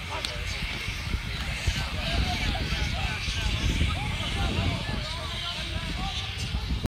quickly.